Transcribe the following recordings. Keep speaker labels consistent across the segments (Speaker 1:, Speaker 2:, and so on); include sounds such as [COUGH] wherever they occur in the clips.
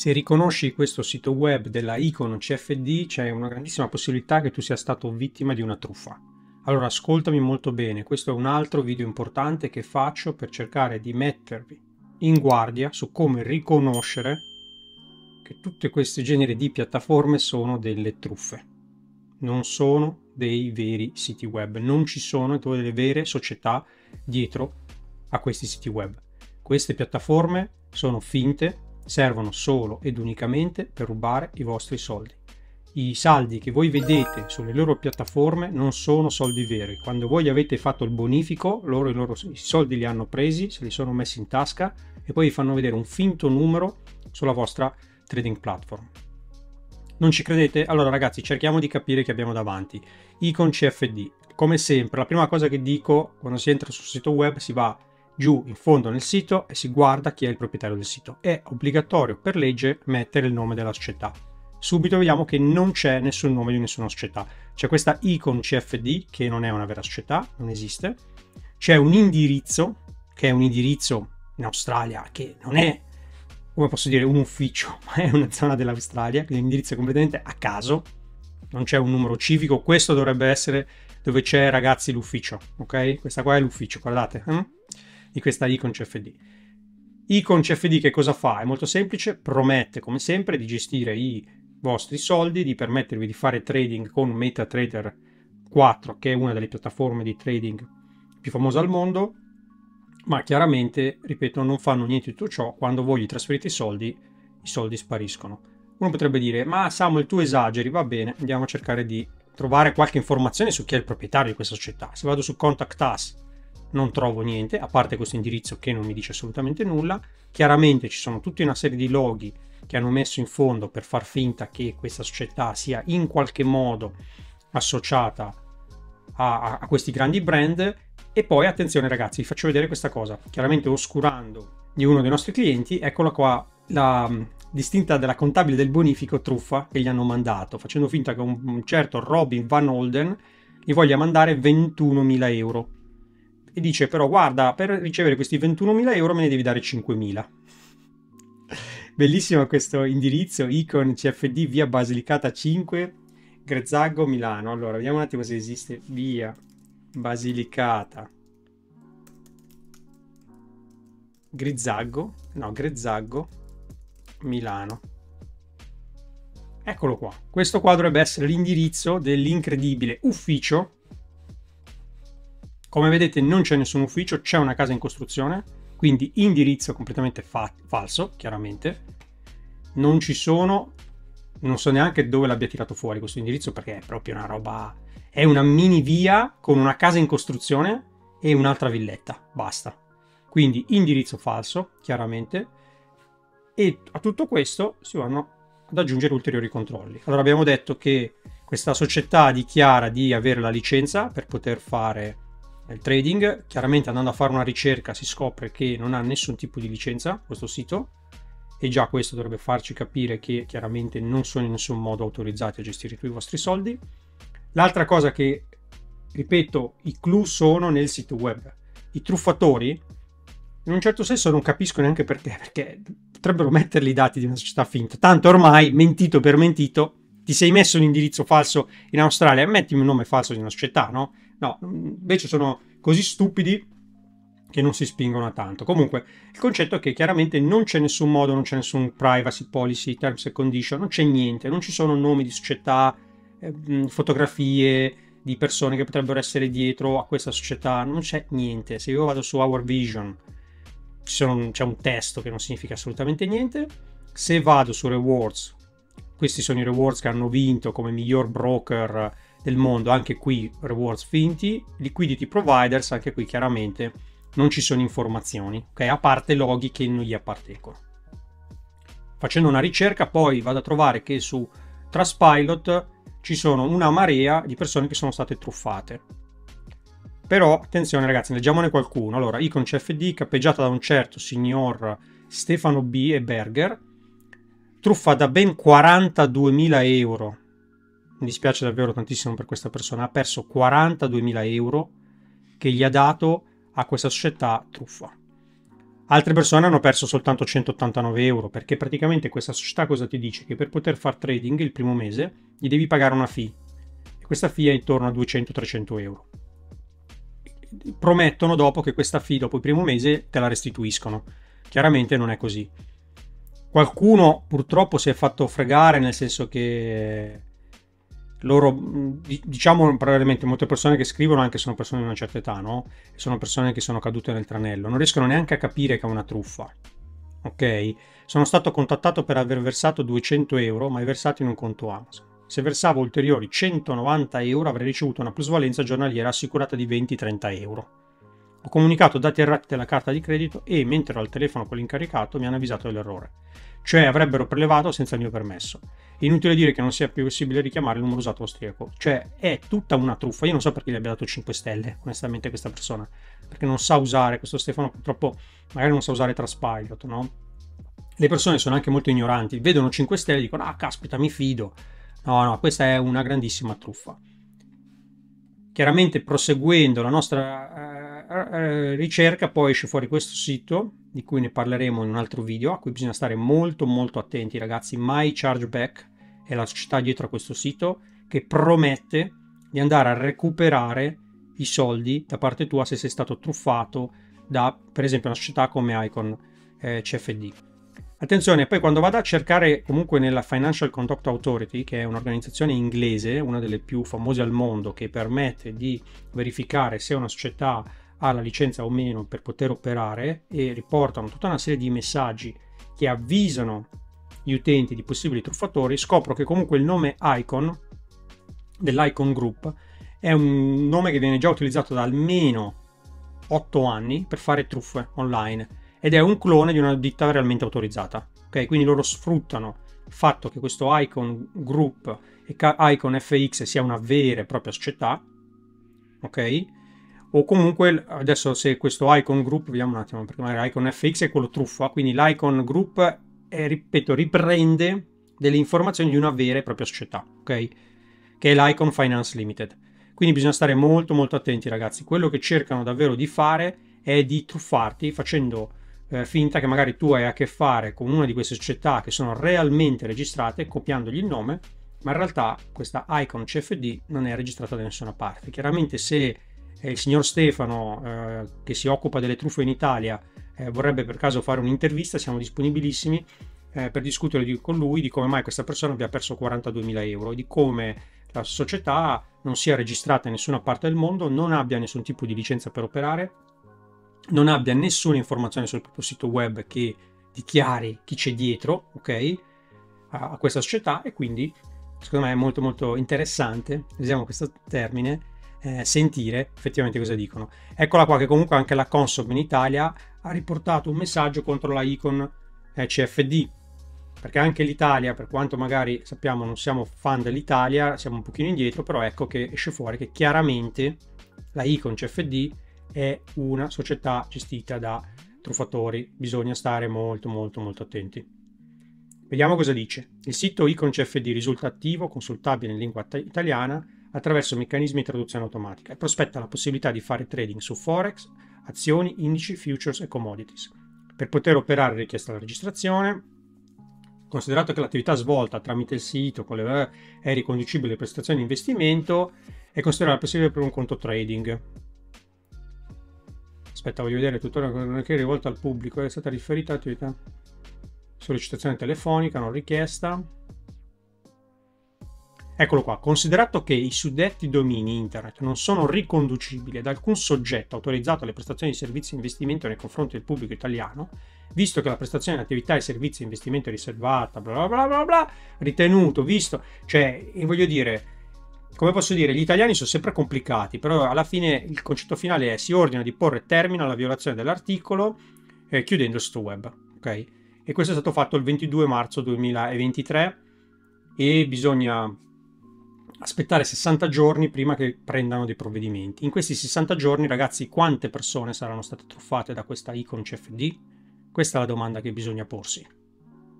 Speaker 1: Se riconosci questo sito web della Icon CFD c'è una grandissima possibilità che tu sia stato vittima di una truffa. Allora ascoltami molto bene, questo è un altro video importante che faccio per cercare di mettervi in guardia su come riconoscere che tutte queste generi di piattaforme sono delle truffe. Non sono dei veri siti web, non ci sono delle vere società dietro a questi siti web. Queste piattaforme sono finte servono solo ed unicamente per rubare i vostri soldi. I saldi che voi vedete sulle loro piattaforme non sono soldi veri. Quando voi avete fatto il bonifico, loro i, loro, i soldi li hanno presi, se li sono messi in tasca e poi vi fanno vedere un finto numero sulla vostra trading platform. Non ci credete? Allora ragazzi cerchiamo di capire che abbiamo davanti. Icon CFD. Come sempre, la prima cosa che dico quando si entra sul sito web si va giù in fondo nel sito e si guarda chi è il proprietario del sito. È obbligatorio per legge mettere il nome della società. Subito vediamo che non c'è nessun nome di nessuna società. C'è questa icon CFD che non è una vera società, non esiste. C'è un indirizzo, che è un indirizzo in Australia che non è, come posso dire, un ufficio, [LAUGHS] ma è una zona dell'Australia, quindi un indirizzo completamente a caso. Non c'è un numero civico, questo dovrebbe essere dove c'è ragazzi l'ufficio, ok? Questa qua è l'ufficio, guardate. Eh? Di questa icon CFD. Icon CFD che cosa fa? È molto semplice, promette come sempre di gestire i vostri soldi, di permettervi di fare trading con MetaTrader 4, che è una delle piattaforme di trading più famose al mondo, ma chiaramente, ripeto, non fanno niente di tutto ciò, quando voi gli trasferite i soldi, i soldi spariscono. Uno potrebbe dire, ma Samuel tu esageri, va bene, andiamo a cercare di trovare qualche informazione su chi è il proprietario di questa società. Se vado su Contact Us non trovo niente, a parte questo indirizzo che non mi dice assolutamente nulla. Chiaramente ci sono tutta una serie di loghi che hanno messo in fondo per far finta che questa società sia in qualche modo associata a, a questi grandi brand. E poi attenzione ragazzi, vi faccio vedere questa cosa, chiaramente oscurando di uno dei nostri clienti, eccola qua la distinta della contabile del bonifico truffa che gli hanno mandato, facendo finta che un certo Robin Van Holden gli voglia mandare 21.000 euro e dice però guarda per ricevere questi 21.000 euro me ne devi dare 5.000 bellissimo questo indirizzo icon cfd via basilicata 5 Grezzago Milano. Allora vediamo un attimo se esiste via basilicata. Grizzago no Grezzago Milano. Eccolo qua. Questo qua dovrebbe essere l'indirizzo dell'incredibile ufficio come vedete non c'è nessun ufficio, c'è una casa in costruzione, quindi indirizzo completamente fa falso, chiaramente. Non ci sono, non so neanche dove l'abbia tirato fuori questo indirizzo perché è proprio una roba... È una mini via con una casa in costruzione e un'altra villetta, basta. Quindi indirizzo falso, chiaramente. E a tutto questo si vanno ad aggiungere ulteriori controlli. Allora abbiamo detto che questa società dichiara di avere la licenza per poter fare nel trading. Chiaramente andando a fare una ricerca si scopre che non ha nessun tipo di licenza questo sito e già questo dovrebbe farci capire che chiaramente non sono in nessun modo autorizzati a gestire i vostri soldi. L'altra cosa che, ripeto, i clou sono nel sito web. I truffatori, in un certo senso non capisco neanche perché, perché potrebbero metterli i dati di una società finta. Tanto ormai, mentito per mentito, ti sei messo un indirizzo falso in Australia, mettimi un nome falso di una società, no? No, invece sono così stupidi che non si spingono a tanto. Comunque, il concetto è che chiaramente non c'è nessun modo, non c'è nessun privacy policy, terms and condition, non c'è niente, non ci sono nomi di società, eh, fotografie di persone che potrebbero essere dietro a questa società, non c'è niente. Se io vado su Our Vision, c'è un testo che non significa assolutamente niente. Se vado su Rewards, questi sono i rewards che hanno vinto come miglior broker del mondo, anche qui rewards finti, liquidity providers, anche qui chiaramente non ci sono informazioni, ok? A parte loghi che non gli appartengono. Facendo una ricerca poi vado a trovare che su Trustpilot ci sono una marea di persone che sono state truffate. Però attenzione ragazzi, leggiamone qualcuno. Allora, Icon CFD cappeggiata da un certo signor Stefano B. e Berger, truffa da ben 42.000 euro mi dispiace davvero tantissimo per questa persona, ha perso 42.000 euro che gli ha dato a questa società truffa. Altre persone hanno perso soltanto 189 euro perché praticamente questa società cosa ti dice? Che per poter fare trading il primo mese gli devi pagare una fee e questa fee è intorno a 200-300 euro. Promettono dopo che questa fee dopo il primo mese te la restituiscono. Chiaramente non è così. Qualcuno purtroppo si è fatto fregare nel senso che loro, diciamo probabilmente molte persone che scrivono anche sono persone di una certa età, no? Sono persone che sono cadute nel tranello, non riescono neanche a capire che è una truffa. Ok? Sono stato contattato per aver versato 200 euro, ma è versato in un conto Amazon. Se versavo ulteriori 190 euro avrei ricevuto una plusvalenza giornaliera assicurata di 20-30 euro. Ho comunicato dati errati della carta di credito e, mentre ero al telefono con l'incaricato, mi hanno avvisato dell'errore. Cioè avrebbero prelevato senza il mio permesso. Inutile dire che non sia più possibile richiamare il numero usato austriaco. Cioè, è tutta una truffa. Io non so perché gli abbia dato 5 stelle, onestamente, questa persona. Perché non sa usare, questo Stefano purtroppo magari non sa usare Traspilot, no? Le persone sono anche molto ignoranti, vedono 5 stelle e dicono, ah, caspita, mi fido. No, no, questa è una grandissima truffa. Chiaramente proseguendo la nostra eh, eh, ricerca poi esce fuori questo sito di cui ne parleremo in un altro video a cui bisogna stare molto molto attenti ragazzi My Chargeback è la società dietro a questo sito che promette di andare a recuperare i soldi da parte tua se sei stato truffato da per esempio una società come Icon eh, CFD. Attenzione, poi quando vado a cercare comunque nella Financial Conduct Authority, che è un'organizzazione inglese, una delle più famose al mondo, che permette di verificare se una società ha la licenza o meno per poter operare e riportano tutta una serie di messaggi che avvisano gli utenti di possibili truffatori, scopro che comunque il nome Icon dell'Icon Group è un nome che viene già utilizzato da almeno 8 anni per fare truffe online ed è un clone di una ditta realmente autorizzata. Ok, quindi loro sfruttano il fatto che questo Icon Group e Icon FX sia una vera e propria società, ok? O comunque adesso se questo Icon Group, vediamo un attimo perché magari Icon FX è quello truffa, quindi l'Icon Group è, ripeto, riprende delle informazioni di una vera e propria società, ok? Che è l'Icon Finance Limited. Quindi bisogna stare molto molto attenti ragazzi, quello che cercano davvero di fare è di truffarti facendo eh, finta che magari tu hai a che fare con una di queste società che sono realmente registrate, copiandogli il nome, ma in realtà questa Icon CFD non è registrata da nessuna parte. Chiaramente se il signor Stefano, eh, che si occupa delle truffe in Italia, eh, vorrebbe per caso fare un'intervista, siamo disponibilissimi eh, per discutere di, con lui di come mai questa persona abbia perso 42.000 euro, di come la società non sia registrata in nessuna parte del mondo, non abbia nessun tipo di licenza per operare, non abbia nessuna informazione sul proprio sito web che dichiari chi c'è dietro, ok, a, questa società e quindi secondo me è molto molto interessante, usiamo questo termine, eh, sentire effettivamente cosa dicono. Eccola qua che comunque anche la Consob in Italia ha riportato un messaggio contro la Icon CFD, perché anche l'Italia, per quanto magari sappiamo non siamo fan dell'Italia, siamo un pochino indietro, però ecco che esce fuori che chiaramente la Icon CFD è una società gestita da truffatori, bisogna stare molto molto molto attenti. Vediamo cosa dice. Il sito Icon CFD risulta attivo, consultabile in lingua italiana attraverso meccanismi di traduzione automatica e prospetta la possibilità di fare trading su Forex, azioni, indici, futures e commodities. Per poter operare richiesta la registrazione. Considerato che l'attività svolta tramite il sito le, è riconducibile alle prestazioni di investimento, è considerata possibile per un conto trading. Aspetta, voglio vedere tuttora che è rivolta al pubblico. È stata riferita all'attività sollecitazione telefonica non richiesta. Eccolo qua, considerato che i suddetti domini internet non sono riconducibili ad alcun soggetto autorizzato alle prestazioni di servizi e investimento nei confronti del pubblico italiano, visto che la prestazione di attività e servizi di investimento è riservata, bla bla bla bla, ritenuto, visto, cioè, voglio dire, come posso dire, gli italiani sono sempre complicati, però alla fine il concetto finale è si ordina di porre termine alla violazione dell'articolo eh, chiudendo sito web, ok? E questo è stato fatto il 22 marzo 2023 e bisogna aspettare 60 giorni prima che prendano dei provvedimenti. In questi 60 giorni, ragazzi, quante persone saranno state truffate da questa icon CFD? Questa è la domanda che bisogna porsi.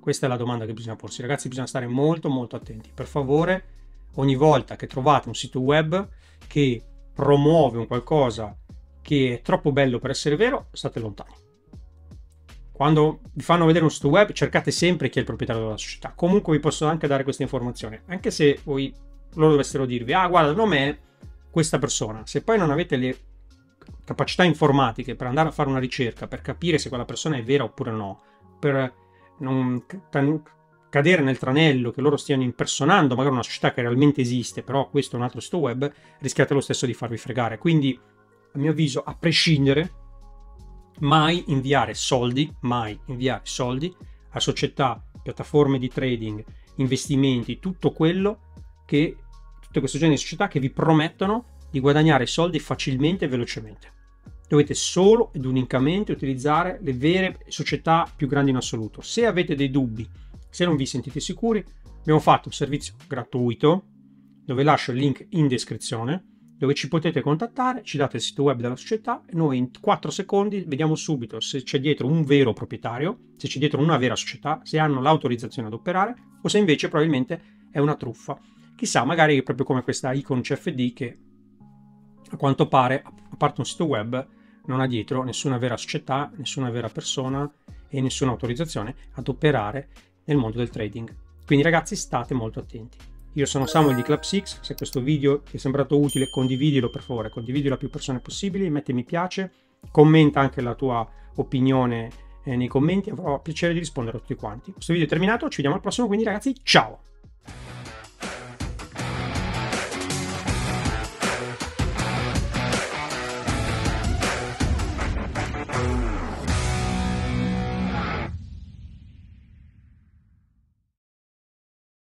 Speaker 1: Questa è la domanda che bisogna porsi. Ragazzi, bisogna stare molto molto attenti. Per favore, ogni volta che trovate un sito web che promuove un qualcosa che è troppo bello per essere vero, state lontani. quando vi fanno vedere un sito web, cercate sempre chi è il proprietario della società. Comunque vi posso anche dare questa informazione, anche se voi loro dovessero dirvi, ah guarda, il nome è questa persona. Se poi non avete le capacità informatiche per andare a fare una ricerca, per capire se quella persona è vera oppure no, per non cadere nel tranello che loro stiano impersonando magari una società che realmente esiste, però questo è un altro sito web, rischiate lo stesso di farvi fregare. Quindi, a mio avviso, a prescindere, mai inviare soldi, mai inviare soldi a società, piattaforme di trading, investimenti, tutto quello che, tutte queste generi di società che vi promettono di guadagnare soldi facilmente e velocemente. Dovete solo ed unicamente utilizzare le vere società più grandi in assoluto. Se avete dei dubbi, se non vi sentite sicuri, abbiamo fatto un servizio gratuito dove lascio il link in descrizione dove ci potete contattare, ci date il sito web della società e noi in 4 secondi vediamo subito se c'è dietro un vero proprietario, se c'è dietro una vera società, se hanno l'autorizzazione ad operare o se invece probabilmente è una truffa. Chissà, magari proprio come questa icon CFD che a quanto pare, a parte un sito web, non ha dietro nessuna vera società, nessuna vera persona e nessuna autorizzazione ad operare nel mondo del trading. Quindi ragazzi state molto attenti. Io sono Samuel di Club 6, se questo video ti è sembrato utile condividilo per favore, condividilo a più persone possibili, metti mi piace, commenta anche la tua opinione eh, nei commenti, avrò piacere di rispondere a tutti quanti. Questo video è terminato, ci vediamo al prossimo, quindi ragazzi ciao!